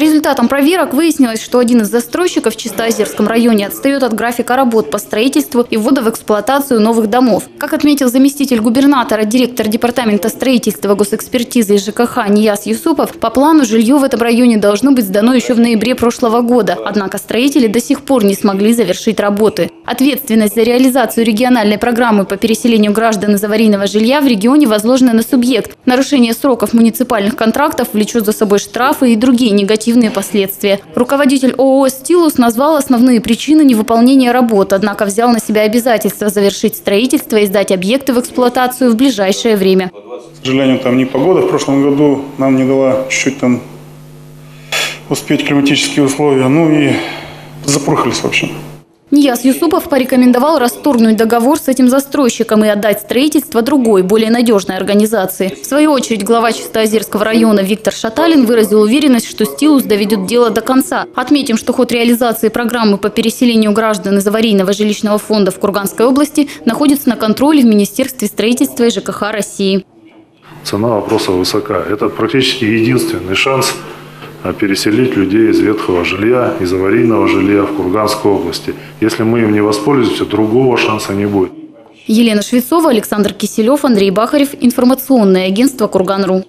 результатам проверок выяснилось, что один из застройщиков в Чистоозерском районе отстает от графика работ по строительству и ввода в эксплуатацию новых домов. Как отметил заместитель губернатора, директор департамента строительства, госэкспертизы и ЖКХ Нияс Юсупов, по плану жилье в этом районе должно быть сдано еще в ноябре прошлого года. Однако строители до сих пор не смогли завершить работы. Ответственность за реализацию региональной программы по переселению граждан из аварийного жилья в регионе возложена на субъект. Нарушение сроков муниципальных контрактов влечет за собой штрафы и другие негативные последствия. Руководитель ООО «Стилус» назвал основные причины невыполнения работ, однако взял на себя обязательство завершить строительство и сдать объекты в эксплуатацию в ближайшее время. К сожалению, там не погода. В прошлом году нам не дала чуть-чуть там успеть климатические условия. Ну и запурхались в общем. Нияз Юсупов порекомендовал расторгнуть договор с этим застройщиком и отдать строительство другой, более надежной организации. В свою очередь, глава Чистоозерского района Виктор Шаталин выразил уверенность, что «Стилус» доведет дело до конца. Отметим, что ход реализации программы по переселению граждан из аварийного жилищного фонда в Курганской области находится на контроле в Министерстве строительства и ЖКХ России. Цена вопроса высока. Это практически единственный шанс переселить людей из ветхого жилья, из аварийного жилья в Курганской области. Если мы им не воспользуемся, другого шанса не будет. Елена Швецова, Александр Киселев, Андрей Бахарев. Информационное агентство «Курган.ру».